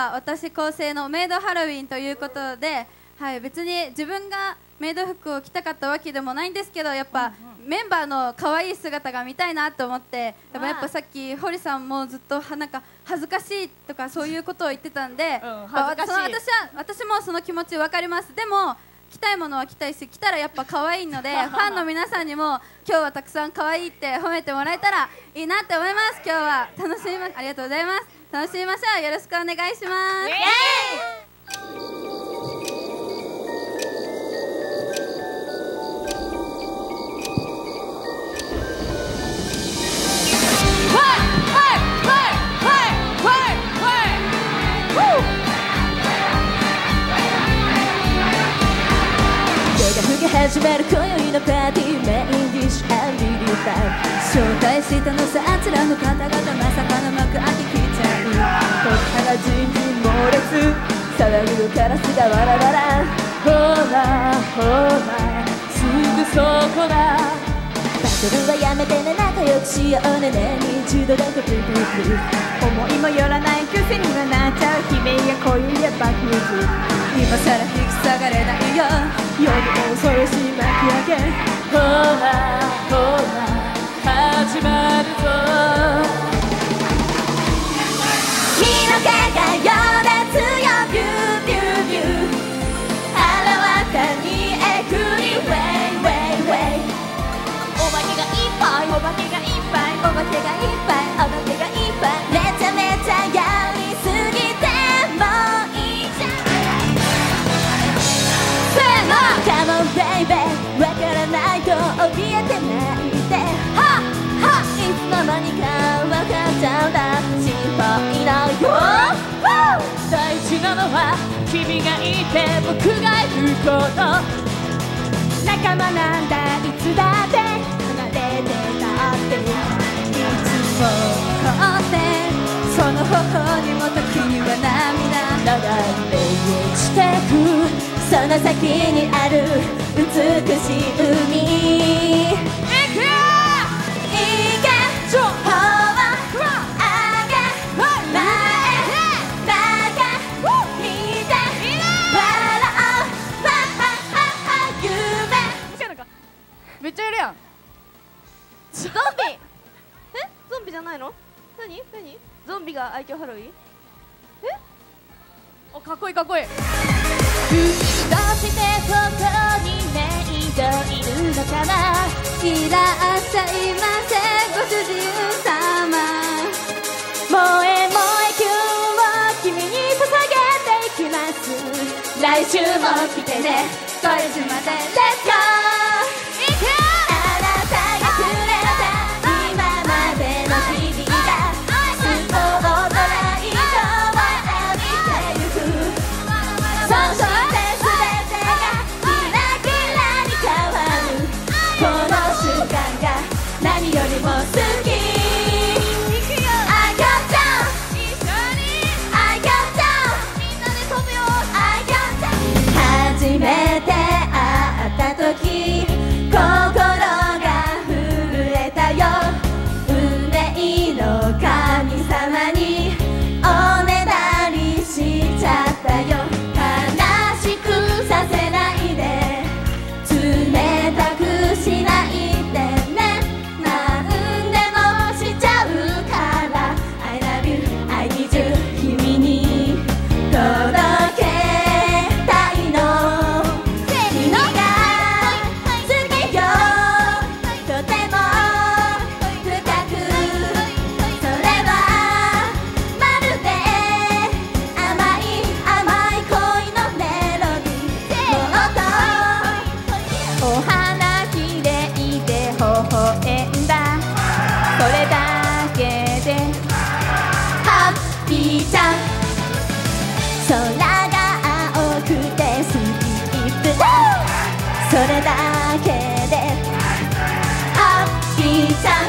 日は私構成のメイドハロウィンということで、はい、別に自分がメイド服を着たかったわけでもないんですけどやっぱ、メンバーの可愛い姿が見たいなと思ってやっぱやっぱさっき堀さんもずっとなんか恥ずかしいとかそういうことを言ってたんで、うん、私は私もその気持ち分かります。でも着たいものは着たいし着たらやっぱ可愛いので ファンの皆さんにも今日はたくさん可愛いって褒めてもらえたらいいなって思います。今日は楽しみまありがとうございます楽しみましょう。よろしくお願いします。始める今宵のパーティーメインディッシュアンビリーバー招待したの騒ぐカラスがわらわらほらほらすぐそこだバトルはやめてね仲良くしようねね一度だけプリプリプリ思いもよらない癖にはなっちゃう悲鳴や恋や爆発今さら引き下がれないよ夜も恐ろしい幕開けほらほら始まるぞ君がいて僕がいること。仲間なんだいつだって離れて。たっていつもこうって。その頬にも時には涙。流れ落ちてく。その先にある美しい海。ないの？何？何？ゾンビが愛嬌ハロウィン？え？おかっこいいかっこいい。どうしてここにメイドいるのかないらっしゃいませご主人様。萌え萌えキュンを君に捧げていきます。来週も来てね。これまでレッツ 서 それだけでハッピーじゃん。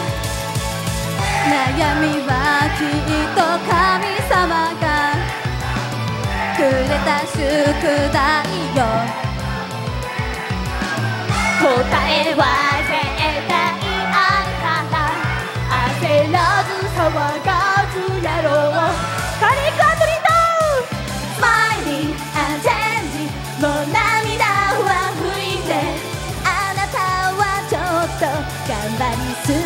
悩みはきっと神様がくれた宿題よ。答えは頑張りす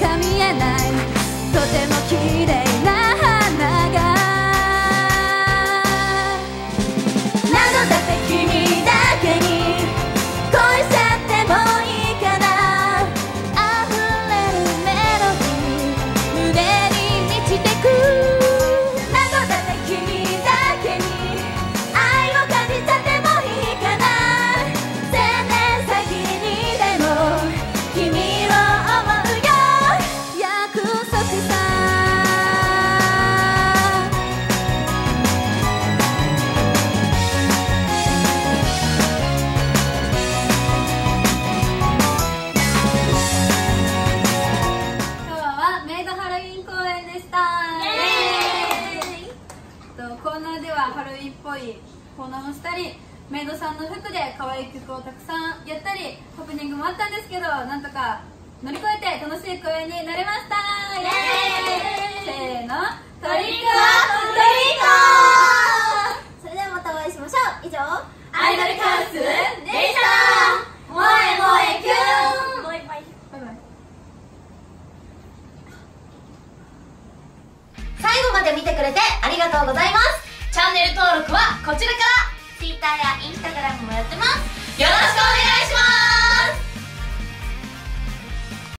か見えない。とても綺麗。イドさんの服で可愛い曲をたくさんやったりハプニングもあったんですけどなんとか乗り越えて楽しい公演になれました。イエーイ。せーの。トリックはトリーそれではまたお会いしましょう。以上アイドルカウスでした。萌え萌えキュンバイバイバイバイ最後まで見てくれてありがとうございます。チャンネル登録はこちらから Twitter や Instagram もやってます。